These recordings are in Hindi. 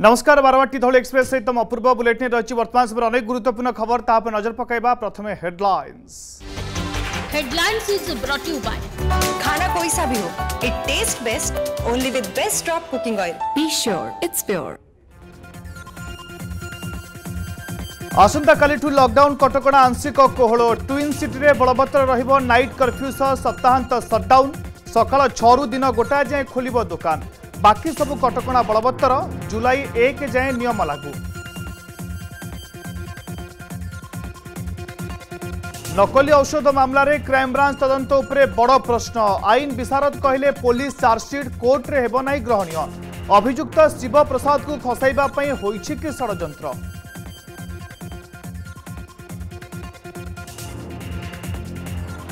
नमस्कार बारवाटी धौली एक्सप्रेस सहित अपूर्व बुलेटिन रही वर्तमान समय अनेक गुरुत्वपूर्ण खबर ताप नजर पकाइबा प्रथमे headlines headlines is brought you by खाना कोई सा भी हो it taste best only with best drop cooking oil be sure it's pure आसंता आसंताकालीठु लकडाउन कटकणा आंशिक कोहळ ट्विन सिटीरे बलवत्तर रहिब नाइट कर्फ्यू सह सप्ताहांत सटडाउन सकाळ छु दिन गोटा जाए खोल दुकान বাকি সবু কটকা বলবত্তর জুলাই এক যায় নিয়ম লাগু নকলি ঔষধ মামলার ক্রাইমব্রাঞ্চ তদন্ত উপরে বড় প্রশ্ন আইন বিশারদ কহিলে পুলিশ চার্জসিট কোর্টরে হব না গ্রহণীয় অভিযুক্ত শিবপ্রসাদ খসাইবা হয়েছে কি ষড়যন্ত্র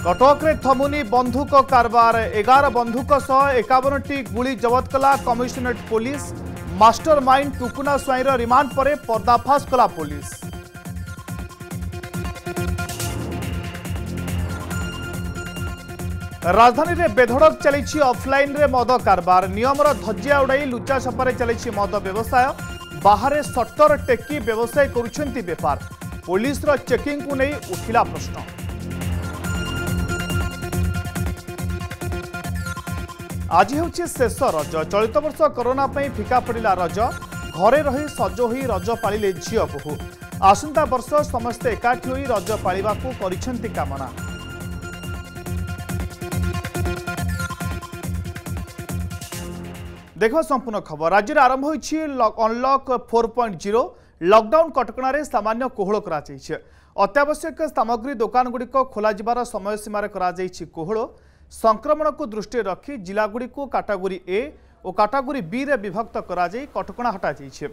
କଟକରେ ଥମୁନି ବନ୍ଧୁକ କାରବାର ଏଗାର ବନ୍ଧୁକ ସହ ଏକାବନଟି ଗୁଳି ଜବତ କଲା commissionerate police master mind Tukuna ସ୍ୱାଇଁର ରିମାଣ୍ଡ ପରେ ପର୍ଦ୍ଦାଫାଶ କଲା ପୋଲିସ ରାଜଧାନୀରେ ବେଧଡ଼କ ଚାଲିଛି ଅଫ୍ଲାଇନ୍ରେ ମଦ କାରବାର ନିୟମର ଧଜିଆ ଉଡ଼ାଇ ଲୁଚା ଛପାରେ ଚାଲିଛି ମଦ ବ୍ୟବସାୟ ବାହାରେ ସଟର ଟେକି ବ୍ୟବସାୟ କରୁଛନ୍ତି ବେପାର ପୋଲିସର ଚେକିଂକୁ ନେଇ ଉଠିଲା ପ୍ରଶ୍ନ ଆଜି ହେଉଛି ଶେଷ ରଜ ଚଳିତ ବର୍ଷ କରୋନା ପାଇଁ ଫିକା ପଡ଼ିଲା ରଜ ଘରେ ରହି ସଜ ହୋଇ ରଜ ପାଳିଲେ ଝିଅ ବୋହୁ ଆସନ୍ତା ବର୍ଷ ସମସ୍ତେ ଏକାଠି ହୋଇ ରଜ ପାଳିବାକୁ କରିଛନ୍ତି କାମନା ଦେଖ ସମ୍ପୂର୍ଣ୍ଣ ଖବର ରାଜ୍ୟରେ ଆରମ୍ଭ ହୋଇଛି unlock four point zero lockdown କଟକଣାରେ ସାମାନ୍ୟ କୋହଳ କରାଯାଇଛି ଅତ୍ୟାବଶ୍ୟକ ସାମଗ୍ରୀ ଦୋକାନଗୁଡ଼ିକ ଖୋଲାଯିବାର ସମୟସୀମାରେ କରାଯାଇଛି କୋହଳ संक्रमण को दृष्टि रखि जिलागुड़ी को काटागोरी ए और काटागोरी बी रे विभक्त कराई कटकणा हटाई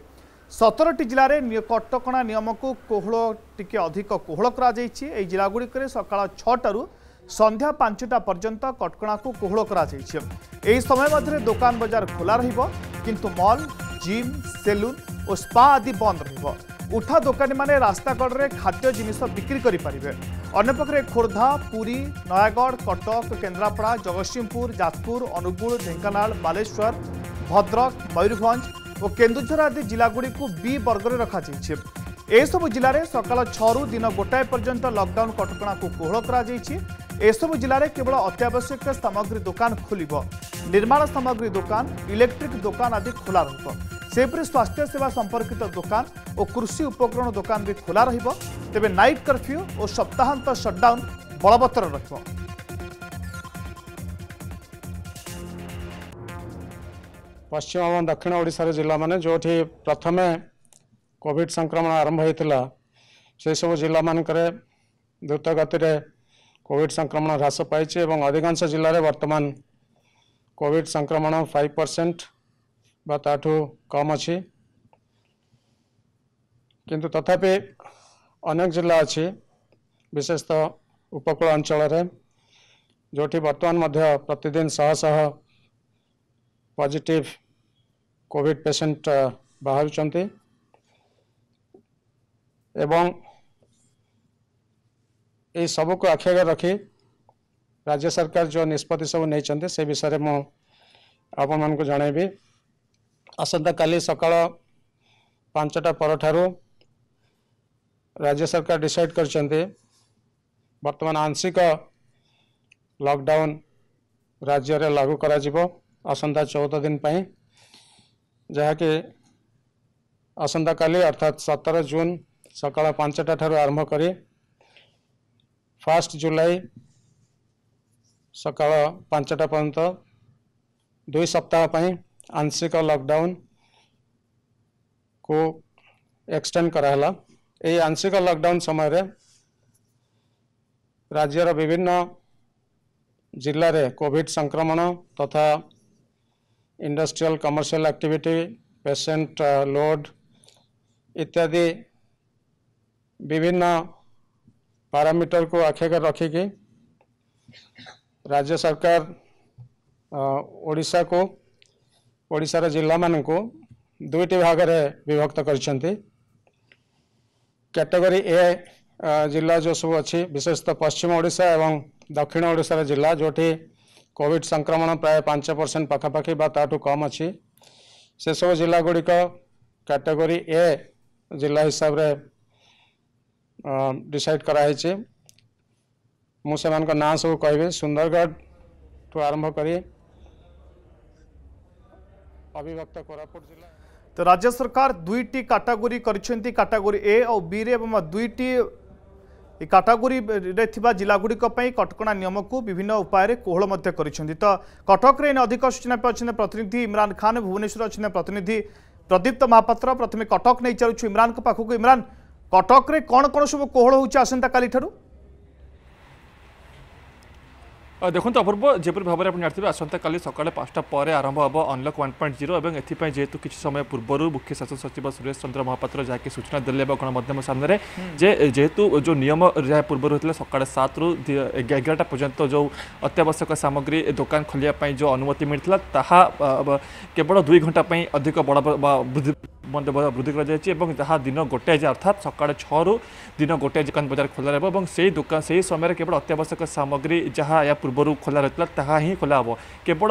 सतरटी जिले में कटकणा नियम को कोहल टी अधिक कोहल कर जिलागुड़िक सका छु सन्ध्या पांचटा पर्यंत कटका को कोहल कर समय मध्य दुकान बजार खोला रु मल जिम सेलून और स्पा आदि बंद रोठा दोकानी मैंने रास्ता कड़े खाद्य जिनस बिक्री करें অন্যপক্ষে খোর্ধা পুরী নয়াগড় কটক কেন্দ্রাপড়া জগৎসিংহপুর যাজপুর অনুগুল ঢেঙ্কানাল বালেশ্বর ভদ্রক ময়ূরভঞ্জ ও কেন্দুঝর আদি জেলাগুড়ি ବି ବର୍ଗରେ ରଖାଯାଇଛି ଏସବୁ ଜିଲ୍ଲାରେ ସକାଳ ଛଅରୁ ଦିନ ଗୋଟାଏ ପର୍ଯ୍ୟନ୍ତ ଲକଡାଉନ୍ କଟକଣାକୁ କୋହଳ କରାଯାଇଛି ଏସବୁ ଜିଲ୍ଲାରେ କେବଳ ଅତ୍ୟାବଶ୍ୟକ ସାମଗ୍ରୀ ଦୋକାନ ଖୋଲିବ ନିର୍ମାଣ ସାମଗ୍ରୀ ଦୋକାନ ଇଲେକ୍ଟ୍ରିକ୍ ଦୋକାନ ଆଦି ଖୋଲା ରହିବ ସେହିପରି ସ୍ୱାସ୍ଥ୍ୟ ସେବା ସମ୍ପର୍କିତ ଦୋକାନ ଓ କୃଷି ଉପକରଣ ଦୋକାନ ବି ଖୋଲା ରହିବ ତେବେ ନାଇଟ୍ କର୍ଫ୍ୟୁ ଓ ସପ୍ତାହାନ୍ତ ସଟ୍ଡାଉନ୍ ବଳବତ୍ତର ରହିବ ପଶ୍ଚିମ ଏବଂ ଦକ୍ଷିଣ ଓଡ଼ିଶାର ଜିଲ୍ଲାମାନେ ଯେଉଁଠି ପ୍ରଥମେ କୋଭିଡ଼ ସଂକ୍ରମଣ ଆରମ୍ଭ ହୋଇଥିଲା ସେସବୁ ଜିଲ୍ଲାମାନଙ୍କରେ ଦ୍ରୁତ ଗତିରେ କୋଭିଡ଼ ସଂକ୍ରମଣ ହ୍ରାସ ପାଇଛି ଏବଂ ଅଧିକାଂଶ ଜିଲ୍ଲାରେ ବର୍ତ୍ତମାନ କୋଭିଡ଼ ସଂକ୍ରମଣ ଫାଇଭ୍ ପରସେଣ୍ଟ বা তাঠু কম ଅଛି କିନ୍ତୁ ତଥାପି ଅନେକ ଜିଲ୍ଲା ଅଛି ବିଶେଷତଃ ଉପକୂଳ ଅଞ୍ଚଳରେ ଯେଉଁଠି ବର୍ତ୍ତମାନ ମଧ୍ୟ ପ୍ରତିଦିନ ଶହ ଶହ ପଜିଟିଭ୍ କୋଭିଡ଼ ପେସେଣ୍ଟ ବାହାରୁଛନ୍ତି ଏବଂ ଏହି ସବୁକୁ ଆଖିଆଗରେ ରଖି ରାଜ୍ୟ ସରକାର ଯେଉଁ ନିଷ୍ପତ୍ତି ସବୁ ନେଇଛନ୍ତି ସେ ବିଷୟରେ ମୁଁ ଆପଣମାନଙ୍କୁ ଜଣାଇବି ଆସନ୍ତାକାଲି ସକାଳ ପାଞ୍ଚଟା ପରଠାରୁ ରାଜ୍ୟ ସରକାର ଡିସାଇଡ଼୍ କରିଛନ୍ତି ବର୍ତ୍ତମାନ ଆଂଶିକ ଲକଡାଉନ୍ ରାଜ୍ୟରେ ଲାଗୁ କରାଯିବ ଆସନ୍ତା ଚଉଦ ଦିନ ପାଇଁ ଯାହାକି ଆସନ୍ତାକାଲି ଅର୍ଥାତ୍ ସତର ଜୁନ୍ ସକାଳ ପାଞ୍ଚଟା ଠାରୁ ଆରମ୍ଭ କରି ଫାର୍ଷ୍ଟ ଜୁଲାଇ ସକାଳ ପାଞ୍ଚଟା ପର୍ଯ୍ୟନ୍ତ ଦୁଇ ସପ୍ତାହ ପାଇଁ आंशिक लकडाउन को एक्सटेड कराला এই আংশিক লকডাউন সময় রাজ্যর বিভিন্ন জেলার কোভিড সংক্রমণ তথা industrial commercial activity patient load ইত্যাদি বিভিন্ন पारामीटर को आखिगे रखिकी राज्य सरकार ओडिशा को ଓଡ଼ିଶାର ଜିଲ୍ଲାମାନଙ୍କୁ ଦୁଇଟି ଭାଗରେ ବିଭକ୍ତ କରିଛନ୍ତି କ୍ୟାଟେଗୋରୀ ଏ ଜିଲ୍ଲା ଯେଉଁ ସବୁ ଅଛି ବିଶେଷତଃ ପଶ୍ଚିମ ଓଡ଼ିଶା ଏବଂ ଦକ୍ଷିଣ ଓଡ଼ିଶାର ଜିଲ୍ଲା ଯେଉଁଠି କୋଭିଡ଼ ସଂକ୍ରମଣ ପ୍ରାୟ ପାଞ୍ଚ ପରସେଣ୍ଟ ପାଖାପାଖି ବା ତା'ଠୁ କମ୍ ଅଛି ସେସବୁ ଜିଲ୍ଲାଗୁଡ଼ିକ କ୍ୟାଟେଗୋରୀ ଏ ଜିଲ୍ଲା ହିସାବରେ ଡିସାଇଡ଼ କରାହେଇଛି ମୁଁ ସେମାନଙ୍କ ନାଁ ସବୁ କହିବି ସୁନ୍ଦରଗଡ଼ଠୁ ଆରମ୍ଭ କରି ଅବିଭକ୍ତ କୋରାପୁଟ ଜିଲ୍ଲା ତ ରାଜ୍ୟ ସରକାର ଦୁଇଟି କାଟାଗୋରୀ କରିଛନ୍ତି କାଟାଗୋରୀ ଏ ଆଉ ବିରେ ଏବଂ ଦୁଇଟି ଏ କାଟାଗୋରୀରେ ଥିବା ଜିଲ୍ଲାଗୁଡ଼ିକ ପାଇଁ କଟକଣା ନିୟମକୁ ବିଭିନ୍ନ ଉପାୟରେ କୋହଳ ମଧ୍ୟ କରିଛନ୍ତି ତ କଟକରେ ଏଇନେ ଅଧିକ ସୂଚନା ପାଉଛନ୍ତି ପ୍ରତିନିଧି ଇମ୍ରାନ ଖାନ ଭୁବନେଶ୍ୱର ଅଛନ୍ତି ପ୍ରତିନିଧି ପ୍ରଦୀପ୍ତ ମହାପାତ୍ର ପ୍ରଥମେ କଟକ ନେଇ ଚାଲୁଛୁ ଇମ୍ରାନଙ୍କ ପାଖକୁ ଇମ୍ରାନ କଟକରେ କ'ଣ କ'ଣ ସବୁ କୋହଳ ହେଉଛି ଆସନ୍ତାକାଲିଠାରୁ দেখুন অপূর্ব যেপরি ভাবে আপনি জাঁথিবে আসন্তকালি সকালে পাঁচটা পরে আরম্ভ হব অনলক ওয়ান পয়েন্ট জিরো এবং এথিপাই যেহেতু কিছু সময় পূর্বর মুখ্য শাসন সচিব সুরেশ চন্দ্র মহাপাত্র যাকে সূচনা দেলে এবং গণমাধ্যম সামনে যে যেহেতু যে নিয়ম যা পূর্ব হয়েছিল সকালে সাতরু এগারোটা পর্যন্ত যে অত্যাবশ্যক সামগ্রী দোকান খোলিয়া যে অনুমতি মিলিলা তাহা কেবল দুই ঘণ্টা অধিক বড় বৃদ্ধি ବନ୍ଦୋବସ୍ତ ବୃଦ୍ଧି କରାଯାଇଛି ଏବଂ ତାହା ଦିନ ଗୋଟାଏ ଯାଏ ଅର୍ଥାତ୍ ସକାଳ ଛଅରୁ ଦିନ ଗୋଟାଏ ଦୋକାନ ବଜାର ଖୋଲା ରହିବ ଏବଂ ସେହି ଦୋକାନ ସେହି ସମୟରେ କେବଳ ଅତ୍ୟାବଶ୍ୟକ ସାମଗ୍ରୀ ଯାହା ଏହା ପୂର୍ବରୁ ଖୋଲା ରହିଥିଲା ତାହା ହିଁ ଖୋଲା ହେବ କେବଳ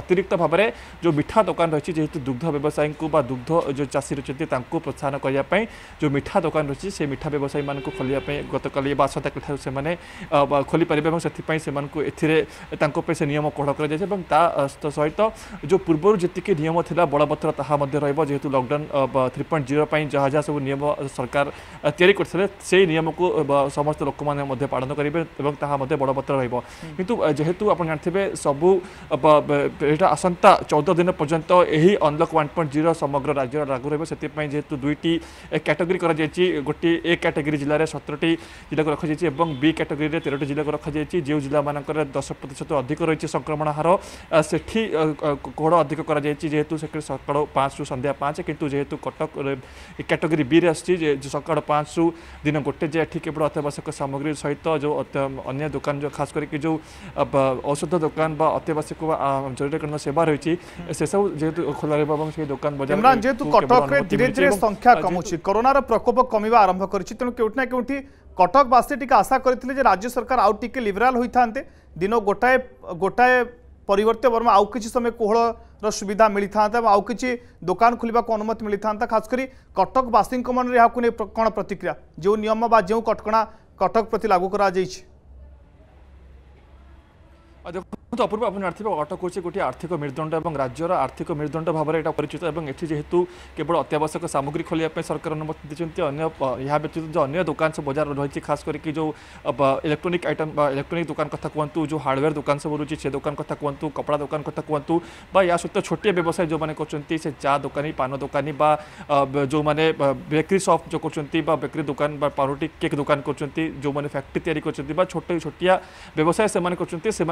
ଅତିରିକ୍ତ ଭାବରେ ଯେଉଁ ମିଠା ଦୋକାନ ରହିଛି ଯେହେତୁ ଦୁଗ୍ଧ ବ୍ୟବସାୟୀଙ୍କୁ ବା ଦୁଗ୍ଧ ଯେଉଁ ଚାଷୀ ରହିଛନ୍ତି ତାଙ୍କୁ ପ୍ରୋତ୍ସାହନ କରିବା ପାଇଁ ଯେଉଁ ମିଠା ଦୋକାନ ରହିଛି ସେ ମିଠା ବ୍ୟବସାୟୀମାନଙ୍କୁ ଖୋଲିବା ପାଇଁ ଗତକାଲି ବା ଆସନ୍ତାକାଲିଠାରୁ ସେମାନେ ଖୋଲିପାରିବେ ଏବଂ ସେଥିପାଇଁ ସେମାନଙ୍କୁ ଏଥିରେ ତାଙ୍କ ପାଇଁ ସେ ନିୟମ କୋହଳ କରାଯାଇଛି ଏବଂ ତା ସହିତ ଯେଉଁ ପୂର୍ବରୁ ଯେତିକି ନିୟମ ଥିଲା ବଳବତ୍ତର ତାହା ମଧ୍ୟ ରହିବ ଯେହେତୁ ଲକଡାଉନ୍ থ্রি পয়েন্ট জিরো যা যা সব নিয়ম সরকার তৈরি করলে সেই নিয়মক সমস্ত লোক মানে পালন করবে এবং তাহা বড় পত্র রহব কিন্তু যেহেতু আপনার জাঁথিবে সবু এটা আসন্তা চৌদ দিন পর্যন্ত এই অনলক ওয়ান পয়েন্ট জিরো সমগ্র রাজ্যের লাগু রহব সেপাই যেহেতু দুইটি ক্যাটেগরি করা যাই গোটি এ ক্যাটেগরি জেলার সতেরটি জেলাকে রখা যাই এবং বি ক্যাটেগরি তেরোটি জেলাকে রখা যাই যে জেলা মানকরে দশ প্রত অধিক রয়েছে সংক্রমণ হার সেটি কোড় অধিক করা যাই যেহেতু সেখানে সকাল পাঁচ সন্ধ্যা পাঁচ কিন্তু যেহেতু जेहेतु कटक कैटेगरी बी आ सका पाँच रु दिन गोटे जाए ठीक केवल अत्यावश्यक सामग्री सहित जो अन्य दुकान जो खास करके जो औषध दुकान अत्यावश्यक जरूरकालीन सेवा रही से सब जेहतु खोल रही दुकान बजार कटक संख्या कमुच करोनार प्रकोप कम आरंभ कर कटकवासी टी आशा करते राज्य सरकार आउट लिबराल होते दिन गोटाए गोटाए ପରିବର୍ତ୍ତେ ବରଂ ଆଉ କିଛି ସମୟ କୋହଳର ସୁବିଧା ମିଳିଥାନ୍ତା ଏବଂ ଆଉ କିଛି ଦୋକାନ ଖୋଲିବାକୁ ଅନୁମତି ମିଳିଥାନ୍ତା ଖାସ କରି କଟକବାସୀଙ୍କ ମନରେ ଏହାକୁ ନେଇ କ'ଣ ପ୍ରତିକ୍ରିୟା ଯେଉଁ ନିୟମ ବା ଯେଉଁ କଟକଣା କଟକ ପ୍ରତି ଲାଗୁ କରାଯାଇଛି तो अपूर्व आपर्थ अटक हो गोटे आर्थिक मेरदंड राज्यर आर्थिक मेरदंड भाव में परिचित और जेहतु केवल अत्यावश्यक सामग्री खोलने सरकार अनुमति देखते अन्य यहाँ व्यतीत जो अगर दुकान सब बजार रही खास करके जो इलेक्ट्रोनिक आइटम इलेक्ट्रोनिक दुकान कथ कहतु जो हार्डवेयर दुकान सब रोचे से दुकान कथ कहतु कपड़ा दुकान कथ कहतु या सहित व्यवसाय जो मैंने करते चा दोकानी पान दोकानी जो मैंने बेकरी सप दुकान पानोटी केक् दुकान करो मैंने फैक्ट्री व्यवसाय से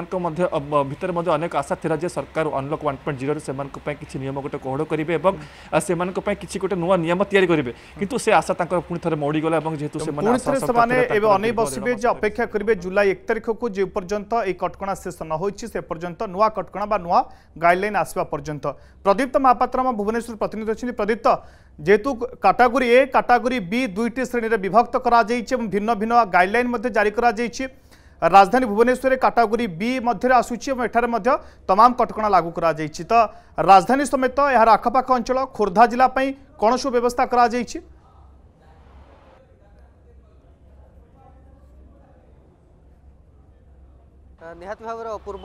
ଭିତରେ ମଧ୍ୟ ଅନେକ ଆଶା ଥିଲା ଯେ ସରକାର ଅନଲକ୍ ୱାନ୍ ପଏଣ୍ଟ ଜିରୋରେ ସେମାନଙ୍କ ପାଇଁ କିଛି ନିୟମ ଗୋଟେ କୋହଡ଼ କରିବେ ଏବଂ ସେମାନଙ୍କ ପାଇଁ କିଛି ଗୋଟେ ନୂଆ ନିୟମ ତିଆରି କରିବେ କିନ୍ତୁ ସେ ଆଶା ତାଙ୍କର ପୁଣି ଥରେ ମଉଡ଼ିଗଲା ଏବଂ ଯେହେତୁ ସେମାନେ ଏବେ ଅନେଇ ବସିବେ ଯେ ଅପେକ୍ଷା କରିବେ ଜୁଲାଇ ଏକ ତାରିଖକୁ ଯେ ପର୍ଯ୍ୟନ୍ତ এই কটকা শেষ নহয়েছে সে পর্যন্ত নূয়া কটকা বা নূয়া গাইডলাইন আসবা পর্যন্ত প্রদীপ্ত মহাপাত্র আমার ভুবনেশ্বর প্রতিনিধি অনেক প্রদীপ্ত যেহেতু ক্যাটাগোরি এ ক্যাটাগোরি বি দুইটি শ্রেণীতে বিভক্ত করা যাইছে এবং ভিন্ন ভিন্ন গাইডলাইন মধ্যে জারি করা যাইছে রাজধানী ভুবনেশ্বরের ক্যাটাগোরি বি মধ্যে আসুচি এবং এখানে মধ্য তমাম কটকা লাগু করা যাইছি তো রাজধানী সমেত এর আখপাখ অঞ্চল খোর্ধা জেলা পাই কোণ সব ব্যবস্থা করা যাইছি নিহতি ভাবে অপূর্ব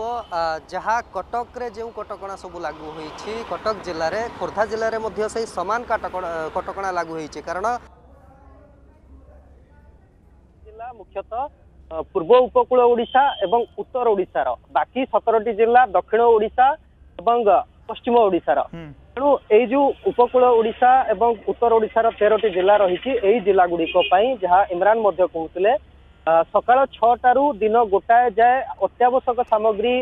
যা কটকরে যে কটকা সব লাগু হয়েছি কটক জেলার খোর্ধা জেলার মধ্যে সেই সমান কটকা লাগু হয়েছে কারণ জেলা মুখ্যতঃ ପୂର୍ବ ଉପକୂଳ ଓଡ଼ିଶା ଏବଂ ଉତ୍ତର ଓଡ଼ିଶାର ବାକି ସତରଟି ଜିଲ୍ଲା ଦକ୍ଷିଣ ଓଡ଼ିଶା ଏବଂ ପଶ୍ଚିମ ଓଡ଼ିଶାର ତେଣୁ ଏଇ ଯୋଉ ଉପକୂଳ ଓଡ଼ିଶା ଏବଂ ଉତ୍ତର ଓଡ଼ିଶାର ତେରଟି ଜିଲ୍ଲା ରହିଛି ଏଇ ଜିଲ୍ଲା ଗୁଡ଼ିକ ପାଇଁ ଯାହା ଇମ୍ରାନ ମଧ୍ୟ କହୁଥିଲେ ସକାଳ ଛଅଟାରୁ ଦିନ ଗୋଟାଏ ଯାଏ ଅତ୍ୟାବଶ୍ୟକ ସାମଗ୍ରୀ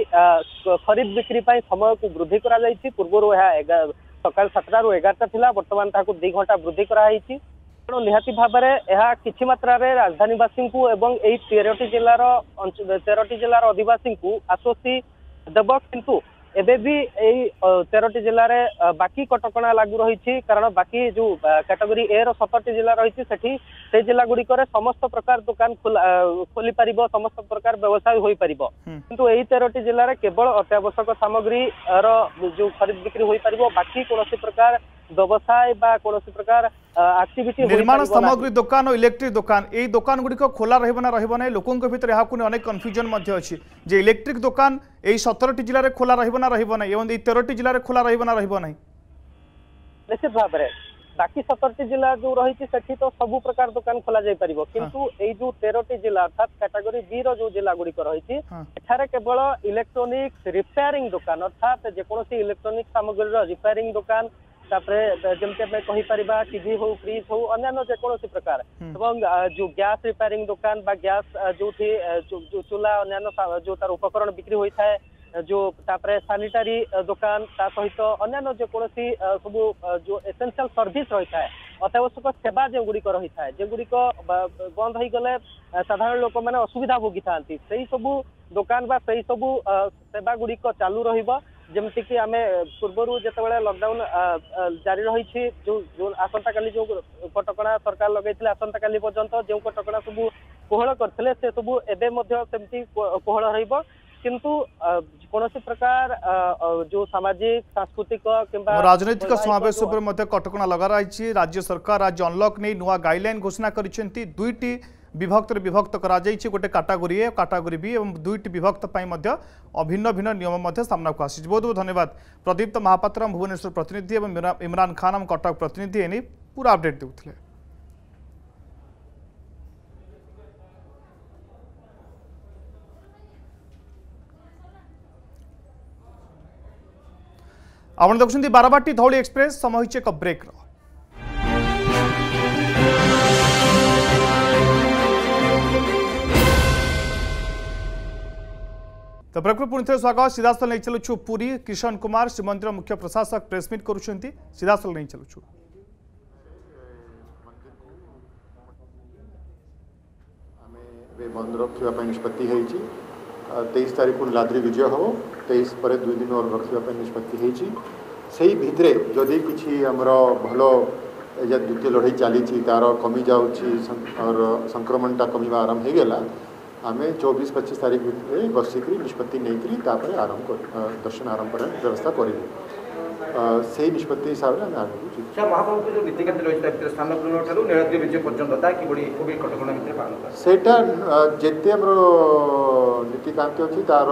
ଖରିଦ ବିକ୍ରି ପାଇଁ ସମୟକୁ ବୃଦ୍ଧି କରାଯାଇଛି ପୂର୍ବରୁ ଏହା ସକାଳ ସାତଟାରୁ ଏଗାରଟା ଥିଲା ବର୍ତ୍ତମାନ ତାହାକୁ ଦୁଇ ଘଣ୍ଟା ବୃଦ୍ଧି କରାଯାଇଛି ତେଣୁ ନିହାତି ଭାବରେ ଏହା କିଛି ମାତ୍ରାରେ ରାଜଧାନୀବାସୀଙ୍କୁ ଏବଂ ଏହି ତେରଟି ଜିଲ୍ଲାର ତେରଟି ଜିଲ୍ଲାର ଅଧିବାସୀଙ୍କୁ ଆଶ୍ୱସ୍ତି ଦେବ କିନ୍ତୁ ଏବେ ବି ଏଇ ତେରଟି ଜିଲ୍ଲାରେ ବାକି କଟକଣା ଲାଗୁ ରହିଛି କାରଣ ବାକି ଯୋଉ କାଟାଗୋରୀ ଏ ର ସତରଟି ଜିଲ୍ଲା ରହିଛି ସେଠି ସେ ଜିଲ୍ଲା ଗୁଡ଼ିକରେ ସମସ୍ତ ପ୍ରକାର ଦୋକାନ ଖୋଲି ପାରିବ ସମସ୍ତ ପ୍ରକାର ବ୍ୟବସାୟ ହୋଇପାରିବ କିନ୍ତୁ ଏଇ ତେରଟି ଜିଲ୍ଲାରେ କେବଳ ଅତ୍ୟାବଶ୍ୟକ ସାମଗ୍ରୀର ଯୋଉ ଖରିଦ ବିକ୍ରି ହୋଇପାରିବ ବାକି କୌଣସି ପ୍ରକାର ব্যবসায় বা কোনসি প্রকার আক্টিভিটি নির্মাণ সামগ্রী দোকান ও ইলেকট্রিক দোকান এই দোকান গুড়ি খোলা রহব না রহব না লোক ভিতরে এখন অনেক কনফ্যুজন অছি যে ইলেকট্রিক দোকান এই সতেরোটি জেলার খোলা রহব না রহব না এবং এই তেরোটি জেলার খোলা রহব না রহব না নিশ্চিত ভাবে বাকি সতরটি জেলা যে রয়েছে সেটি তো সবু প্রকার দোকান খোলা যাই পারিব কিন্তু এই যে তেরোটি জেলা অর্থাৎ ক্যাটাগরি বি র জেলা গুড়ি রয়েছে এখানে কেবল ইলেকট্রোনিক্স রিপেয়ারিং দোকান অর্থাৎ যেকোনসি ইলেকট্রোনিক্স সামগ্রীর রিপেয়ারিং দোকান तापर जमी आम कहीपर टी हू फ्रिज हू अन्य जेको प्रकार जो गैस रिपेयरिंग दुकान बा गैस जो चूला अन्न जो तार उपकरण बिक्री होता है जो तापर सानिटारी दुकान ता सहित अन्न जेको सब जो एसेनसीआल सर्विस रही है अत्यावश्यक सेवा जो गुड़िक रही है जो गुड़िक बंद हो गले साधारण लोक मैंने असुविधा भोगी था सही सबू दुकान बा सही सबू सेवा गुड़िक चालू रही जमीक आम पूर्व जो लकडाउन जारी रही जो जो आसंता काली जो कटक सरकार लगे आसंता काली पर्यंत जो कटक सबू कोह करते सबू एम कोहल रही किंतु कौन प्रकार जो सामाजिक सांस्कृतिक कि राजनैतिक समावेश कटक लगा रही राज्य सरकार आज अनलक नहीं नुआ गाइडल घोषणा कर दुईटी विभक्त विभक्त कर गोटे काटागोरी ए काटागोरी भी दुईट विभक्त अभिन्न भिन्न नियम सामनाक आसी बहुत बहुत धन्यवाद प्रदीप्त महापात्र भुवनेश्वर प्रतिनिधि इमरान खान आम कटक प्रतिनिधि एने पूरा अपडेट दे आप देखते बाराबाटी धौली एक्सप्रेस समय एक ब्रेक रहा तो प्रकृति पुणि स्वागत सीधास्थल नहीं चलु पुरी किशन कुमार श्रीमंदिर मुख्य प्रशासक प्रेसमिट मिट कर सीधास्थल नहीं चलु बंद रखापी निष्पत्ति तेईस तारीख लाद्री विजय हम तेईस पर दुई दिन रखा निष्पत्ति से ही भितर जदि किसी आमर भल द्वितीय लड़े चली कमी जा संक्रमणटा कमी आरंभ होगला आम चौबीस पचीस तारीख भर में बसिक निष्पत्ति नहींक्रीपर आरम दर्शन आरंभ कर व्यवस्था कर हिसाब से महाप्रभु नीतिकांत अच्छी तार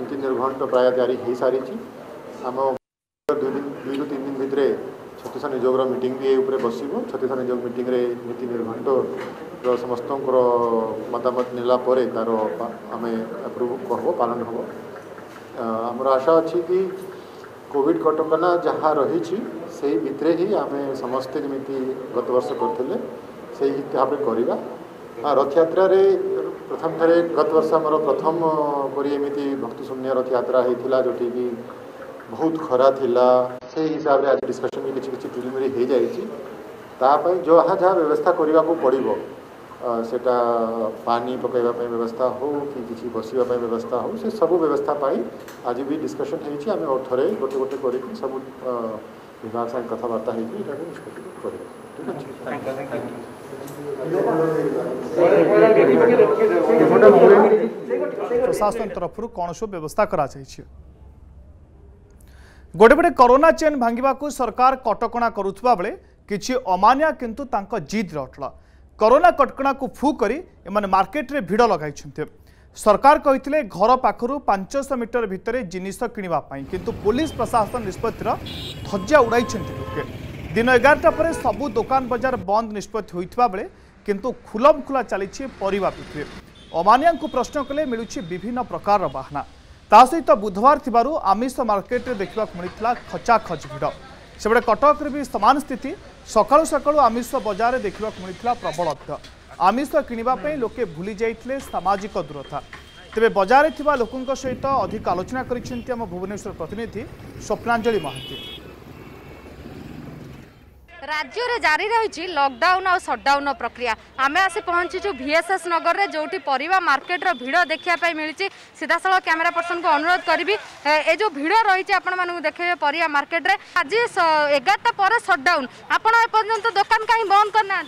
नीति निर्घंट प्राय जारी हो सारी दु दुई तीन दिन भाई छत्तीस निजोग मीट भी ये बस छत्तीस निजोग मीट नीति निर्घंट समस्त मतामत नेला तार आम आप्रुव पालन हम आम आशा अच्छी कि कॉविड कटकना जहाँ रही भितरे ही आम समस्ते जमी गत वर्ष करते हिसाब प्रथम थे गत वर्ष आम प्रथम पूरी भक्तिशून्य रथयात्रा होता है जोटी की ବହୁତ ଖରା ଥିଲା ସେଇ ହିସାବରେ ଆଜି ଡିସ୍କସନ୍ ବି କିଛି କିଛି ପ୍ରିଲିମିନାରୀ ହୋଇଯାଇଛି ତା ପାଇଁ ଯାହା ଯାହା ବ୍ୟବସ୍ଥା କରିବାକୁ ପଡ଼ିବ ସେଟା ପାଣି ପକାଇବା ପାଇଁ ବ୍ୟବସ୍ଥା ହେଉ କି କିଛି ବସିବା ପାଇଁ ବ୍ୟବସ୍ଥା ହେଉ ସେ ସବୁ ବ୍ୟବସ୍ଥା ପାଇଁ ଆଜି ବି ଡିସ୍କସନ୍ ହେଇଛି ଆମେ ଆଉ ଥରେ ଗୋଟେ ଗୋଟେ କରିକି ସବୁ ବିଭାଗ ସାଙ୍ଗେ କଥାବାର୍ତ୍ତା ହେଇକି ଏଟାକୁ ନିଷ୍ପତ୍ତି କରିବା ଠିକ୍ ଅଛି প্রশাসন তরফর কোণ সব ব্যবস্থা করা যাইছে ଗୋଟେପଟେ କରୋନା ଚେନ୍ ଭାଙ୍ଗିବାକୁ ସରକାର କଟକଣା କରୁଥିବା ବେଳେ କିଛି ଅମାନିଆ କିନ୍ତୁ ତାଙ୍କ ଜିଦ୍ରେ ଅଟଳ କରୋନା କଟକଣାକୁ ଫୁ କରି ଏମାନେ ମାର୍କେଟରେ ଭିଡ଼ ଲଗାଇଛନ୍ତି ସରକାର କହିଥିଲେ ଘର ପାଖରୁ ପାଞ୍ଚଶହ ମିଟର ଭିତରେ ଜିନିଷ କିଣିବା ପାଇଁ କିନ୍ତୁ ପୋଲିସ ପ୍ରଶାସନ ନିଷ୍ପତ୍ତିର ଧଜ୍ଜା ଉଡ଼ାଇଛନ୍ତି ଲୋକେ ଦିନ ଏଗାରଟା ପରେ ସବୁ ଦୋକାନ ବଜାର ବନ୍ଦ ନିଷ୍ପତ୍ତି ହୋଇଥିବା ବେଳେ କିନ୍ତୁ ଖୁଲମଖୁଲା ଚାଲିଛି ପରିବା ବିକ୍ରି ଅମାନିଆଙ୍କୁ ପ୍ରଶ୍ନ କଲେ ମିଳୁଛି ବିଭିନ୍ନ ପ୍ରକାରର ବାହାନା ତା ସହିତ ବୁଧବାର ଥିବାରୁ ଆମିଷ ମାର୍କେଟରେ ଦେଖିବାକୁ ମିଳିଥିଲା ଖଚାଖଚ ଭିଡ଼ ସେପଟେ କଟକରେ ବି ସମାନ ସ୍ଥିତି ସକାଳୁ ସକାଳୁ ଆମିଷ ବଜାରରେ ଦେଖିବାକୁ ମିଳିଥିଲା ପ୍ରବଳ ଭିଡ଼ ଆମିଷ କିଣିବା ପାଇଁ ଲୋକେ ଭୁଲି ଯାଇଥିଲେ ସାମାଜିକ ଦୂରତା ତେବେ ବଜାରରେ ଥିବା ଲୋକଙ୍କ ସହିତ ଅଧିକ ଆଲୋଚନା କରିଛନ୍ତି ଆମ ଭୁବନେଶ୍ୱର ପ୍ରତିନିଧି ସ୍ୱପ୍ନାଞ୍ଜଳି ମହାନ୍ତି রাজ্যরে জারি রয়েছে লকডাউন আর সটডাউন প্রক্রিয়া আমি আসি পৌঁছিছু ভিএসএস নগরের যেটি পরিবা মার্কেটর ভিড় দেখা মিছে সিধাসল ক্যামেরা পর্সন কু অনুরোধ করবি এ যে ভিড় রয়েছে আপনার দেখবে পরিবা মার্কেটরে আজ এগারটা পরে সটডাউন আপনার এপর্যন্ত দোকান কাহি বন্ধ করে না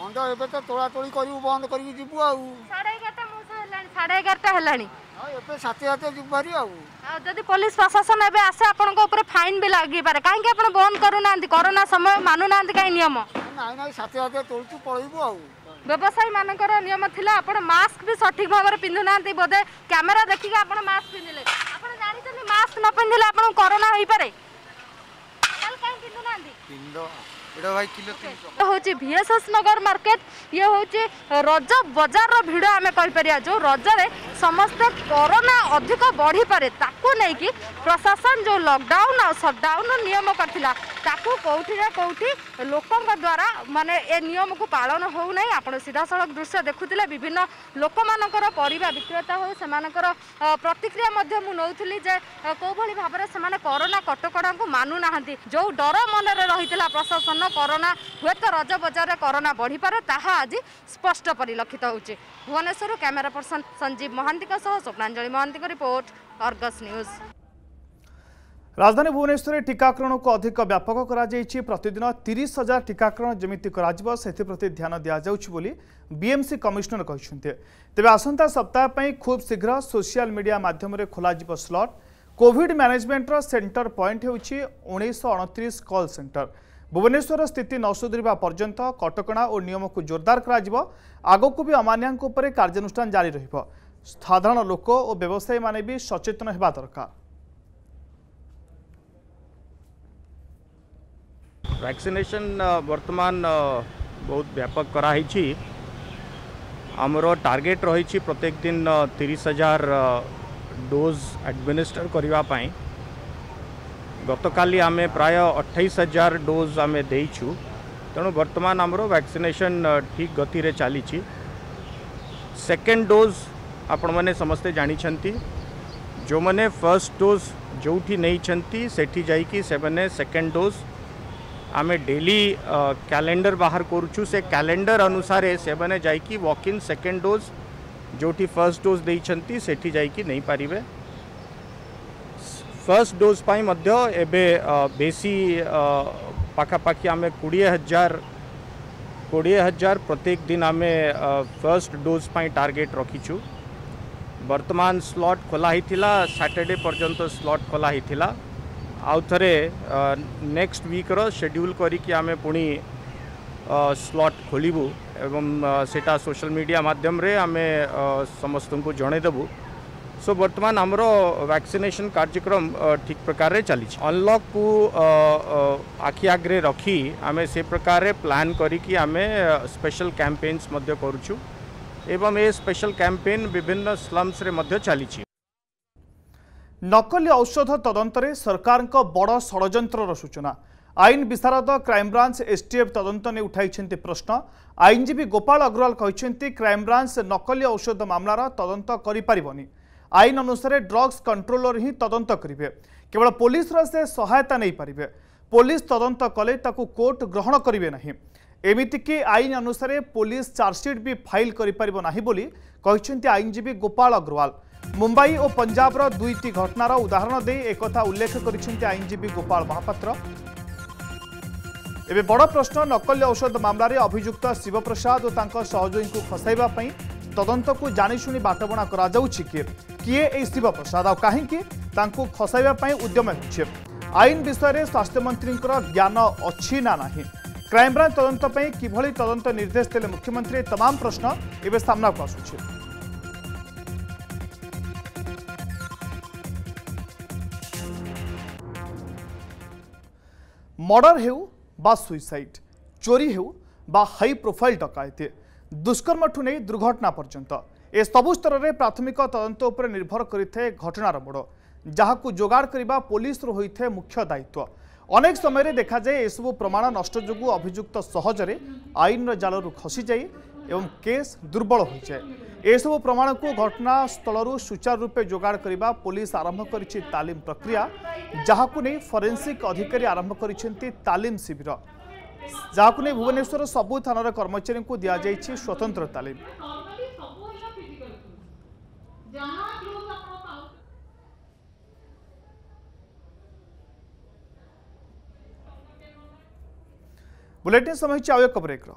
বন্ধ এবে তো তোড়াতোড়ি করবু বন্ধ করি যাবু সাড়ে এগারটা সাড়ে এগারটা হলানি ହଁ ଏବେ ସାଥେ ସାଥେ ଯିବୁ ଭାରି ଆଉ ଯଦି ପୋଲିସ ପ୍ରଶାସନ ଏବେ ଆସେ ଆପଣଙ୍କ ଉପରେ ଫାଇନ ବି ଲାଗିପାରେ କାହିଁକି ଆପଣ ବନ୍ଦ କରୁନାହାନ୍ତି କରୋନା ସମୟ ମାନୁନାହାନ୍ତି କାହିଁ ନିୟମ ନାଇଁ ନାଇଁ ସାଥେ ସାଥେ ତୋଳୁଛୁ ପଳେଇବୁ ଆଉ ବ୍ୟବସାୟୀ ମାନଙ୍କର ନିୟମ ଥିଲା ଆପଣ ମାସ୍କ ବି ସଠିକ ଭାବରେ ପିନ୍ଧୁନାହାନ୍ତି ବୋଧେ କ୍ୟାମେରା ଦେଖିକି ଆପଣ ମାସ୍କ ପିନ୍ଧିଲେ ଆପଣ ଜାଣିଛନ୍ତି ମାସ୍କ ନ ପିନ୍ଧିଲେ ଆପଣଙ୍କୁ କରୋନା ହେଇପାରେ କାହିଁ ପିନ୍ଧୁନାହାନ୍ତି হচ্ছে ভিএসএস নগর মার্কেট ইয়ে হচ্ছে রজ বজারর ভিড় আমি কইপারা যে রজরে ସମସ୍ତେ କରୋନା ଅଧିକ ବଢ଼ିପାରେ ତାକୁ ନେଇକି ପ୍ରଶାସନ ଯେଉଁ ଲକଡାଉନ ଆଉ ସଟଡାଉନ ନିୟମ କରିଥିଲା ତାକୁ କେଉଁଠି ନା କେଉଁଠି ଲୋକଙ୍କ ଦ୍ୱାରା ମାନେ ଏ ନିୟମକୁ ପାଳନ ହେଉନାହିଁ ଆପଣ ସିଧାସଳଖ ଦୃଶ୍ୟ ଦେଖୁଥିଲେ ବିଭିନ୍ନ ଲୋକମାନଙ୍କର ପରିବା ବିକ୍ରେତା ହେଉ ସେମାନଙ୍କର ପ୍ରତିକ୍ରିୟା ମଧ୍ୟ ମୁଁ ନେଉଥିଲି ଯେ କେଉଁଭଳି ଭାବରେ ସେମାନେ କରୋନା କଟକଣାଙ୍କୁ ମାନୁନାହାନ୍ତି ଯେଉଁ ଡର ମନରେ ରହିଥିଲା ପ୍ରଶାସନ କରୋନା ହୁଏତ ରଜ ବଜାରରେ କରୋନା ବଢ଼ିପାରେ ତାହା ଆଜି ସ୍ପଷ୍ଟ ପରିଲକ୍ଷିତ ହେଉଛି ଭୁବନେଶ୍ୱରରୁ କ୍ୟାମେରା ପର୍ସନ୍ ସଞ୍ଜୀବ ମହାନ୍ତିଙ୍କ ସହ ସ୍ୱପ୍ନାଞ୍ଜଳି ମହାନ୍ତିଙ୍କ ରିପୋର୍ଟ ଅର୍ଗସ୍ ନ୍ୟୁଜ୍ রাজধানী ভুবনেশ্বরে টিকাকরণক অধিক ব্যাপক করা যাইছে প্রতিদিন তিরিশ হাজার টিকাকরণ যেমিতি করা সেথিপ্রতি ধ্যান দিয়াযাচ্ছে বলে বিএমসি কমিশনার কিন্তু তবে আসন্তা সপ্তাহ পাই খুব শীঘ্র সোশিয়াল মিডিয়া মাধ্যমে খোলা যাব স্লট কোভিড ম্যানেজমেন্টর সেন্টর পয়েন্ট হচ্ছে উনিশশো অণতিশ কল সেন্টর ভুবনেশ্বর স্থিতি ন সুধুরা পর্যন্ত কটকা ও নিয়মক জোরদার করা আগকু বি অমান্যা উপরে কার্যানুষ্ঠান জারি রহব সাধারণ লোক ও ব্যবসায়ী মানে সচেতন হওয়া দরকার Uh, वैक्सीनेसन बर्तमान uh, बहुत व्यापक कराई आमर टार्गेट रही प्रत्येक दिन uh, तीस हजार डोज एडमिनिस्टर करने गत काली आम प्राय अठाईस हजार डोज आम देचु तेणु बर्तमान आमर वैक्सीनेसन ठीक गति में चली सेकेंड डोज आपण मैंने समस्ते जानी जो मैंने फर्स्ट डोज जो नहीं सेठी जाइकी सेकेंड डोज आम डेली कैलेंडर बाहर करुच्छू से कैलेंडर अनुसार से वॉकिंग सेकेंड डोज जो फर्स्ट डोज देखते फर्स्ट डोज मध्य एबे बेसी पखापाखि आम कोड़े हजार कोड़े हजार प्रत्येक दिन आम फर्स्ट डोज टारगेट रखीचु वर्तमान स्लॉट खोला ही थिला सैटरडे पर्यंत स्लॉट खोला ही थिला आउ थे नेक्स्ट विक्र शेड्यूल करें पुणी स्लट खोलू एवं से सोशल मीडिया मध्यम आम समस्त को जनदेबू सो बर्तमान आमर वैक्सीनेशन कार्यक्रम ठीक प्रकार चली अनलॉक को आखि आगे रखी आम से प्रकार प्लां करें स्पेशल कैंपेन्स करुँ एवं स्पेशल कैंपेन विभिन्न स्लम्स चली ନକଲି ଔଷଧ ତଦନ୍ତରେ ସରକାରଙ୍କ ବଡ଼ ଷଡ଼ଯନ୍ତ୍ରର ସୂଚନା ଆଇନ ବିଶାରଦ କ୍ରାଇମବ୍ରାଞ୍ଚ ଏସ୍ଟିଏଫ୍ ତଦନ୍ତ ନେଇ ଉଠାଇଛନ୍ତି ପ୍ରଶ୍ନ ଆଇନଜୀବୀ ଗୋପାଳ ଅଗ୍ରୱାଲ କହିଛନ୍ତି କ୍ରାଇମବ୍ରାଞ୍ଚ ନକଲି ଔଷଧ ମାମଲାର ତଦନ୍ତ କରିପାରିବନି ଆଇନ ଅନୁସାରେ ଡ୍ରଗ୍ସ କଣ୍ଟ୍ରୋଲର ହିଁ ତଦନ୍ତ କରିବେ କେବଳ ପୋଲିସର ସେ ସହାୟତା ନେଇପାରିବେ ପୋଲିସ ତଦନ୍ତ କଲେ ତାକୁ କୋର୍ଟ ଗ୍ରହଣ କରିବେ ନାହିଁ ଏମିତିକି ଆଇନ ଅନୁସାରେ ପୋଲିସ ଚାର୍ଜସିଟ୍ ବି ଫାଇଲ୍ କରିପାରିବ ନାହିଁ ବୋଲି କହିଛନ୍ତି ଆଇନଜୀବୀ ଗୋପାଳ ଅଗ୍ରୱାଲ মুম্বাই ও পঞ্জাবর দুইটি ঘটনার উদাহরণ দিয়ে একথা উল্লেখ করেছেন আইনজীবী গোপাল মহাপাত্র এবে বড় প্রশ্ন নকল ঔষধ মামলার অভিযুক্ত শিবপ্রসাদ ও তাঁর সহযোগী খসাইবা তদন্তক জাশুনি বাটবণা করা যাচ্ছে কি কিয়ে এই শিবপ্রসাদ আহি তাঁকু খসাইবা উদ্যম হচ্ছে আইন বিষয়ে স্বাস্থ্যমন্ত্রীঙ্কর জ্ঞান অছি না না ক্রাইমব্রাঞ্চ তদন্ত কিভাবে তদন্ত নির্দেশ দেলে মুখ্যমন্ত্রী তমাম প্রশ্ন এবে সামনাকু আসুছে ମର୍ଡର ହେଉ ବା ସୁଇସାଇଡ୍ ଚୋରି ହେଉ ବା ହାଇ ପ୍ରୋଫାଇଲ୍ ଡକାୟତି ଦୁଷ୍କର୍ମଠୁ ନେଇ ଦୁର୍ଘଟଣା ପର୍ଯ୍ୟନ୍ତ ଏସବୁ ସ୍ତରରେ ପ୍ରାଥମିକ ତଦନ୍ତ ଉପରେ ନିର୍ଭର କରିଥାଏ ଘଟଣାର ମୋଡ଼ ଯାହାକୁ ଯୋଗାଡ଼ କରିବା ପୋଲିସର ହୋଇଥାଏ ମୁଖ୍ୟ ଦାୟିତ୍ୱ ଅନେକ ସମୟରେ ଦେଖାଯାଏ ଏସବୁ ପ୍ରମାଣ ନଷ୍ଟ ଯୋଗୁଁ ଅଭିଯୁକ୍ତ ସହଜରେ ଆଇନର ଜାଲରୁ ଖସିଯାଏ ଏବଂ କେସ୍ ଦୁର୍ବଳ ହୋଇଯାଏ ଏସବୁ ପ୍ରମାଣକୁ ଘଟଣାସ୍ଥଳରୁ ସୁଚାରୁ ରୂପେ ଯୋଗାଡ଼ କରିବା ପୋଲିସ ଆରମ୍ଭ କରିଛି ତାଲିମ ପ୍ରକ୍ରିୟା ଯାହାକୁ ନେଇ ଫରେନ୍ସିକ୍ ଅଧିକାରୀ ଆରମ୍ଭ କରିଛନ୍ତି ତାଲିମ ଶିବିର ଯାହାକୁ ନେଇ ଭୁବନେଶ୍ୱର ସବୁ ଥାନାର କର୍ମଚାରୀଙ୍କୁ ଦିଆଯାଇଛି ସ୍ୱତନ୍ତ୍ର ତାଲିମ ବୁଲେଟିନ୍ ସମୟ ହେଉଛି ଆଉ ଏକ ବ୍ରେକ୍ର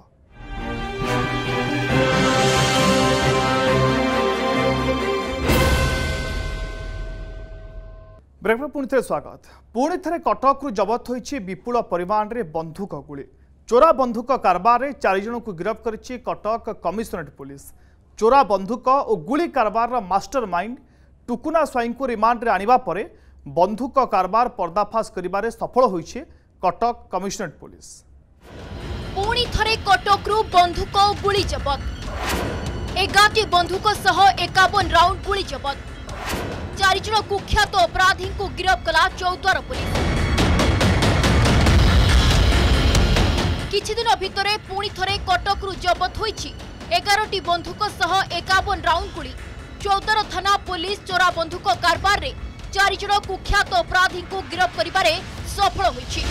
ବ୍ରେକ୍ର ପୁଣି ଥରେ ସ୍ୱାଗତ ପୁଣି ଥରେ କଟକରୁ ଜବତ ହୋଇଛି ବିପୁଳ ପରିମାଣରେ ବନ୍ଧୁକ ଗୁଳି ଚୋରା ବନ୍ଧୁକ କାରବାରରେ ଚାରିଜଣଙ୍କୁ ଗିରଫ କରିଛି କଟକ କମିଶନରେଟ୍ ପୁଲିସ୍ ଚୋରା ବନ୍ଧୁକ ଓ ଗୁଳି କାରବାରର ମାଷ୍ଟର ମାଇଣ୍ଡ ଟୁକୁନା ସ୍ୱାଇଁଙ୍କୁ ରିମାଣ୍ଡରେ ଆଣିବା ପରେ ବନ୍ଧୁକ କାରବାର ପର୍ଦ୍ଦାଫାଶ କରିବାରେ ସଫଳ ହୋଇଛି କଟକ କମିଶନରେଟ୍ ପୁଲିସ୍ ପୁଣି ଥରେ କଟକରୁ ବନ୍ଧୁକ ଓ ଗୁଳି ଜବତ ଏଗାରଟି ବନ୍ଧୁକ ସହ ଏକାବନ ରାଉଣ୍ଡ ଗୁଳି ଜବତ ଚାରି ଜଣ କୁଖ୍ୟାତ ଅପରାଧୀଙ୍କୁ ଗିରଫ କଲା ଚୌଦ୍ୱାର ପୁଲିସ କିଛିଦିନ ଭିତରେ ପୁଣି ଥରେ କଟକରୁ ଜବତ ହୋଇଛି ଏଗାରଟି ବନ୍ଧୁକ ସହ ଏକାବନ ରାଉଣ୍ଡ ଗୁଳି ଚୌଦ୍ୱାର ଥାନା ପୋଲିସ ଚୋରା ବନ୍ଧୁକ କାରବାରରେ ଚାରିଜଣ କୁଖ୍ୟାତ ଅପରାଧୀଙ୍କୁ ଗିରଫ କରିବାରେ ସଫଳ ହୋଇଛି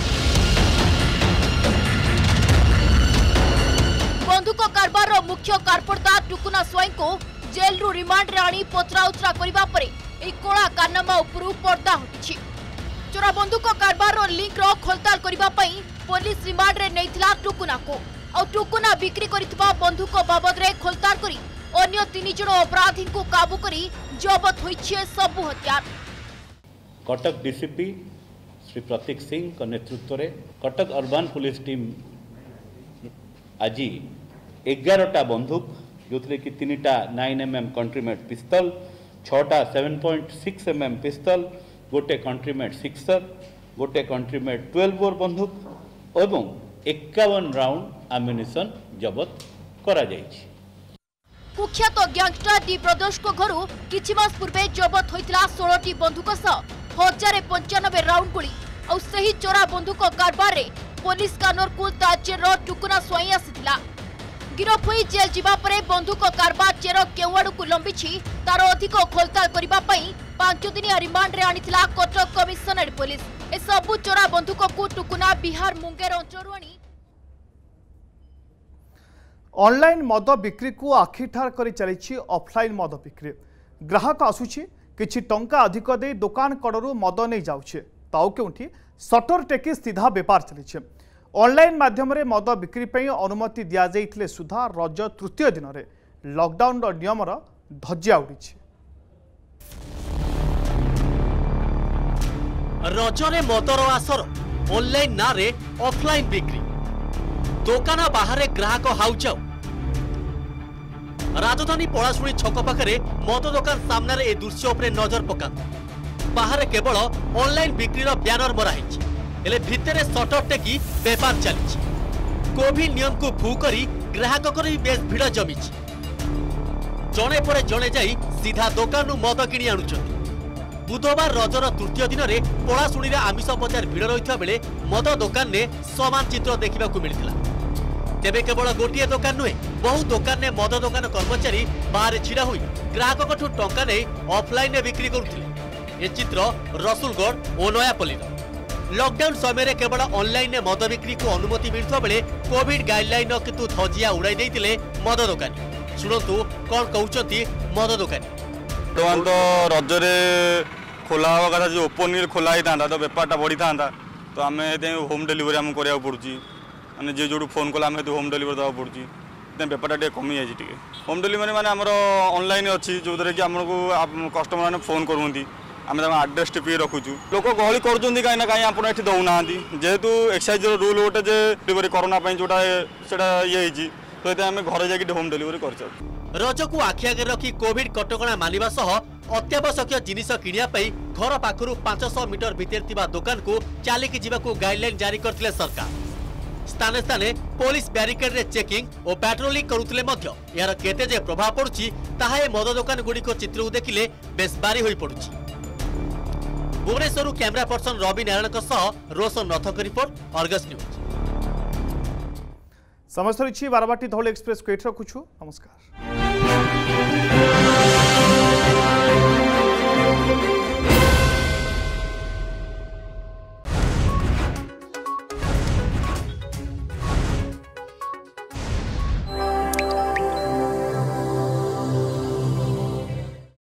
ବନ୍ଧୁକ କାରବାରର ମୁଖ୍ୟ କାରପୋର୍ଦ୍ଦା ଟୁକୁନା ସ୍ୱାଇଁଙ୍କୁ ଜେଲ୍ରୁ ରିମାଣ୍ଡରେ ଆଣି ପଚରାଉଚରା କରିବା ପରେ ଏହି କଳା କାରନାମା ଉପରୁ ପର୍ଦ୍ଦା ହଟିଛି ଚୋରା ବନ୍ଧୁକ କାରବାରର ଲିଙ୍କର ଖୋଲତାଲ କରିବା ପାଇଁ ପୋଲିସ ରିମାଣ୍ଡରେ ନେଇଥିଲା ଟୁକୁନାକୁ ଆଉ ଟୁକୁନା ବିକ୍ରି କରିଥିବା ବନ୍ଧୁକ ବାବଦରେ ଖୋଲତାଲ କରି ଅନ୍ୟ ତିନି ଜଣ ଅପରାଧୀଙ୍କୁ କାବୁ କରି ଜବତ ହୋଇଛି ସବୁ ହତ୍ୟାର କଟକ ଡିସିପି ଶ୍ରୀ ପ୍ରତୀକ ସିଂଙ୍କ ନେତୃତ୍ୱରେ କଟକ ଅର୍ବାନ୍ ପୁଲିସ ଟିମ୍ ଆଜି ଏଗାରଟା ବନ୍ଧୁକ ଯେଉଁଥିରେ କି ତିନିଟା nine M M country made pistol ଛଅଟା seven point six M M pistol ଗୋଟେ କଣ୍ଟ୍ରିମେଟ୍ ସିକ୍ସର ଗୋଟେ କଣ୍ଟ୍ରିମେଟ୍ ଟୁଏଲ୍ଭ ବୋର୍ ବନ୍ଧୁକ ଏବଂ ଏକାବନ ରାଉଣ୍ଡ ଆମୁନିସନ୍ ଜବତ କରାଯାଇଛି কুখ্যাত গ্যাংস্টার ডি ଘରୁ କିଛି ମାସ ପୂର୍ବେ ଜବତ ହୋଇଥିଲା ଷୋହଳଟି ବନ୍ଧୁକ ସହ ହଜାରେ ପଞ୍ଚାନବେ ରାଉଣ୍ଡ ଗୁଳି ଆଉ ସେହି ଚୋରା ବନ୍ଧୁକ কারবারে পুলিশ କାନରକୁ তাজের টুকুনা ସ୍ୱାଇଁ ଆସିଥିଲା গিরফ হয়ে জেল যা পরে বন্ধুক কারবার চের কেউ আড়ু লম্বিছি তার অধিক খোলতাল করা পাঁচদিনিয়া রিমান্ডে আনিলা কটক কমিশনারেট পুলিশ এসবু চোরা বন্ধুকু টুকুনা বিহার মুঙ্গের অঞ্চলু আনি অনলাইন মদ বিক্রিকু আখিঠার করে চালিছি অফলাইন মদ বিক্রি গ্রাহক আসুছে কিছু টঙ্কা অধিক দিয়ে দোকান কড়ু মদ নিয়ে যাচ্ছে তাও কেউটি সটর টেকি সিধা বেপার চালিছে ଅନଲାଇନ୍ ମାଧ୍ୟମରେ ମଦ ବିକ୍ରି ପାଇଁ ଅନୁମତି ଦିଆଯାଇଥିଲେ ସୁଦ୍ଧା ରଜ ତୃତୀୟ ଦିନରେ ଲକଡାଉନର ନିୟମର ଧଜ୍ଜା ଉଡ଼ିଛି ରଜରେ ମଦର ଆସର ଅନଲାଇନ୍ ନାଁରେ ଅଫଲାଇନ୍ ବିକ୍ରି ଦୋକାନ ବାହାରେ ଗ୍ରାହକ ହାଉଚାଉ ରାଜଧାନୀ ପଳାଶୁଣୀ ଛକ ପାଖରେ ମଦ ଦୋକାନ ସାମ୍ନାରେ ଏ ଦୃଶ୍ୟ ଉପରେ ନଜର ପକାନ୍ତୁ ବାହାରେ କେବଳ ଅନଲାଇନ୍ ବିକ୍ରିର ବ୍ୟାନର ମରାହେଇଛି ହେଲେ ଭିତରେ ସଟର ଟେକି ବେପାର ଚାଲିଛି କୋଭିଡ ନିୟମକୁ ଫୁ କରି ଗ୍ରାହକଙ୍କର ବି ବେଶ୍ ଭିଡ଼ ଜମିଛି ଜଣେ ପରେ ଜଣେ ଯାଇ ସିଧା ଦୋକାନରୁ ମଦ କିଣି ଆଣୁଛନ୍ତି ବୁଧବାର ରଜର ତୃତୀୟ ଦିନରେ ପଳାଶୁଣୀରେ ଆମିଷ ବଜାର ଭିଡ଼ ରହିଥିବା ବେଳେ ମଦ ଦୋକାନରେ ସମାନ ଚିତ୍ର ଦେଖିବାକୁ ମିଳିଥିଲା ତେବେ କେବଳ ଗୋଟିଏ ଦୋକାନ ନୁହେଁ ବହୁ ଦୋକାନରେ ମଦ ଦୋକାନ କର୍ମଚାରୀ ବାହାରେ ଛିଡ଼ା ହୋଇ ଗ୍ରାହକଙ୍କଠୁ ଟଙ୍କା ନେଇ ଅଫ୍ଲାଇନ୍ରେ ବିକ୍ରି କରୁଥିଲେ ଏ ଚିତ୍ର ରସୁଲଗଡ଼ ଓ ନୟାପଲ୍ଲୀର ଲକଡାଉନ ସମୟରେ କେବଳ ଅନ୍ଲାଇନ୍ରେ ମଦ ବିକ୍ରିକୁ ଅନୁମତି ମିଳୁଥିବା ବେଳେ କୋଭିଡ୍ ଗାଇଡ୍ଲାଇନ୍ର କିନ୍ତୁ ଧଜିଆ ଉଡ଼ାଇ ଦେଇଥିଲେ ମଦ ଦୋକାନୀ ଶୁଣନ୍ତୁ କ'ଣ କହୁଛନ୍ତି ମଦ ଦୋକାନୀ ବର୍ତ୍ତମାନ ତ ରଜରେ ଖୋଲା ହେବା କଥା ଯଦି ଓପନିଂ ଖୋଲା ହେଇଥାନ୍ତା ତ ବେପାରଟା ବଢ଼ିଥାନ୍ତା ତ ଆମେ ସେଥିପାଇଁ ହୋମ୍ ଡେଲିଭରି ଆମକୁ କରିବାକୁ ପଡ଼ୁଛି ମାନେ ଯିଏ ଯେଉଁଠୁ ଫୋନ୍ କଲା ଆମେ ସେଠୁ ହୋମ୍ ଡେଲିଭରି ଦେବାକୁ ପଡ଼ୁଛି ସେଥିପାଇଁ ବେପାରଟା ଟିକେ କମିଯାଇଛି ଟିକେ ହୋମ୍ ଡେଲିଭରି ମାନେ ଆମର ଅନଲାଇନ୍ ଅଛି ଯେଉଁଦ୍ୱାରା କି ଆମକୁ କଷ୍ଟମରମାନେ ଫୋନ୍ କରୁଛନ୍ତି ଆମେ ତାଙ୍କ ଆଡ୍ରେସ୍ ଟିକେ ରଖୁଛୁ ଲୋକ ଗହଳି କରୁଛନ୍ତି କାହିଁକି ନା କାହିଁ ଆପଣ ଏଠି ଦେଉନାହାନ୍ତି ଯେହେତୁ ଏକ୍ସାଇଜ୍ର ରୁଲ୍ ଗୋଟେ ଯେ ଡେଲିଭରି କରୋନା ପାଇଁ ଯେଉଁଟା ସେଇଟା ଇଏ ହେଇଛି ତ ଏଥିପାଇଁ ଆମେ ଘରେ ଯାଇକି ହୋମ୍ ଡେଲିଭରି କରିଚାଲୁ ରଜକୁ ଆଖି ଆଗରେ ରଖି କୋଭିଡ କଟକଣା ମାନିବା ସହ ଅତ୍ୟାବଶ୍ୟକୀୟ ଜିନିଷ କିଣିବା ପାଇଁ ଘର ପାଖରୁ ପାଞ୍ଚଶହ ମିଟର ଭିତରେ ଥିବା ଦୋକାନକୁ ଚାଲିକି ଯିବାକୁ ଗାଇଡଲାଇନ୍ ଜାରି କରିଥିଲେ ସରକାର ସ୍ଥାନେ ସ୍ଥାନେ ପୋଲିସ ବ୍ୟାରିକେଡରେ ଚେକିଂ ଓ ପାଟ୍ରୋଲିଂ କରୁଥିଲେ ମଧ୍ୟ ଏହାର କେତେ ଯେ ପ୍ରଭାବ ପଡ଼ୁଛି ତାହା ଏ ମଦ ଦୋକାନଗୁଡ଼ିକ ଚିତ୍ରକୁ ଦେଖିଲେ ବେଶ୍ ବାରି ହୋଇପଡ଼ୁଛି Bhubaneswar camera person Ravi Narayan Roshan रथको report Argus news Barabati Dhauli express क्वेट रखुछु नमस्कार